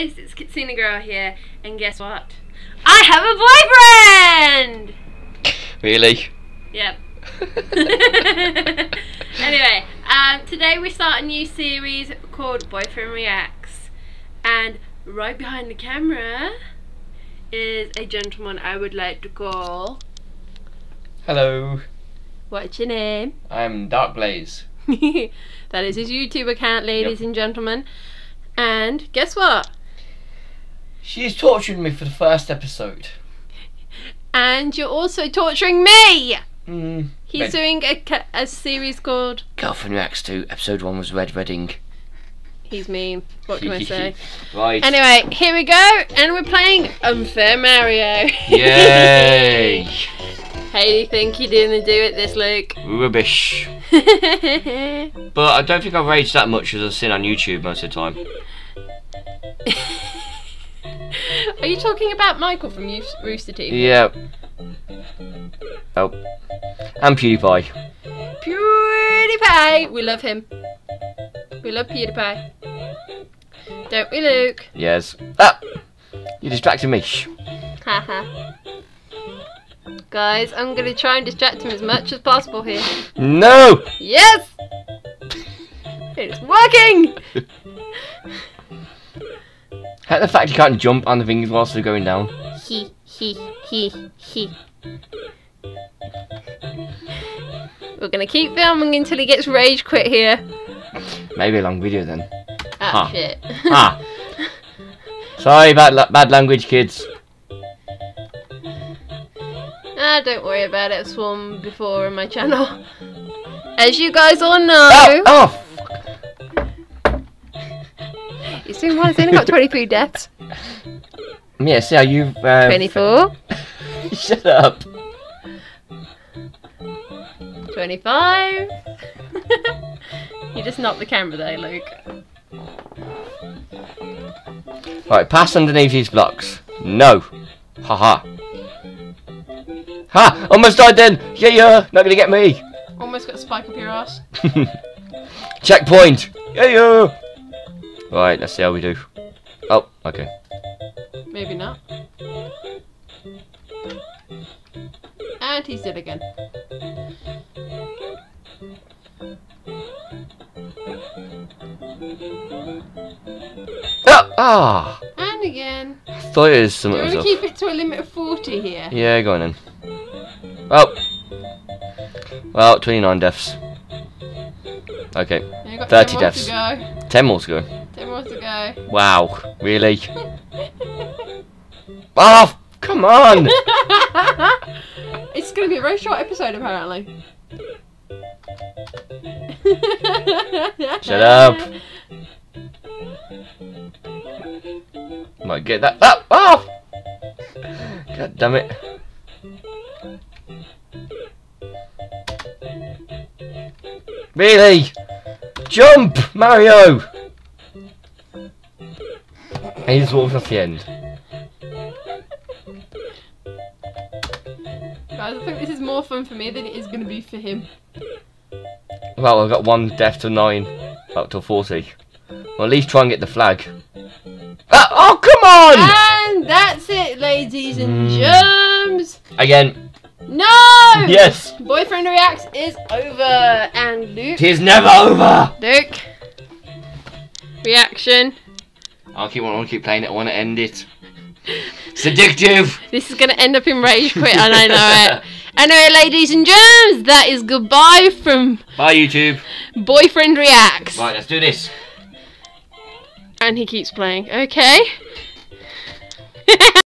guys, it's Kitsune Girl here, and guess what? I have a boyfriend! Really? Yep. anyway, um, today we start a new series called Boyfriend Reacts, and right behind the camera is a gentleman I would like to call. Hello. What's your name? I'm Dark Blaze. that is his YouTube account, ladies and gentlemen. And guess what? She's torturing me for the first episode. And you're also torturing me! Mm, He's doing a, a series called Girlfriend Reacts 2, episode 1 was Red Wedding. He's mean. What can I say? right. Anyway, here we go, and we're playing Unfair Mario. Yay! How do you think you're doing to do it this, Luke? Rubbish. But I don't think I've raged that much as I've seen on YouTube most of the time. Are you talking about Michael from Roo- Rooster Teeth? Yeah. Oh. And PewDiePie. PewDiePie! We love him. We love PewDiePie. Don't we, Luke? Yes. Ah! You distracted me. Haha. Guys, I'm gonna try and distract him as much as possible here. No! Yes! It's working! The fact you can't jump on the things whilst they're going down. He, he, he, he. We're gonna keep filming until he gets rage quit here. Maybe a long video then. Ah, Huh. shit. Ah. Sorry, bad, la- bad language, kids. ah, don't worry about it. I've sworn before on my channel. As you guys all know, Oh, oh, you seen one, it's only got 23 deaths. Yeah, see how you've. Uh, 24, Shut up. 25. you just knocked the camera there, Luke. Right, pass underneath these blocks. No. Haha. Ha! Almost died then! Yeah, yeah! Not gonna get me! Almost got a spike up your ass. Checkpoint! Yeah, yeah! Right, let's see how we do. Oh, okay. Maybe not. And he's dead again. Ah! ah. And again. I Thought it was Do something you want to keep it to a limit of 40 here? Yeah, go on then. Oh! Well, 29 deaths. Okay, Yeah, you've got 30 10 more deaths. to go. 10 more to go. 10 more to go. Wow, really? Oh, come on! it's going to be a very short episode, apparently. Shut up. Might get that. Oh, oh! God damn it. Really? Jump, Mario! And he just walks off the end. Guys, I think this is more fun for me than it is going to be for him. Well, I've got one death to nine, up to 40. Well, at least try and get the flag. Ah, oh, come on! And that's it, ladies and Mm. germs. Again, No! yes! Boyfriend Reacts is over. And Luke. Tis never over! Luke. Reaction. I'll keep, I want to keep playing it, I want to end it. It's addictive! This is going to end up in rage quit, and I know it. Anyway, ladies and germs, that is goodbye from Bye, YouTube. Boyfriend Reacts. Right, let's do this. And he keeps playing. Okay.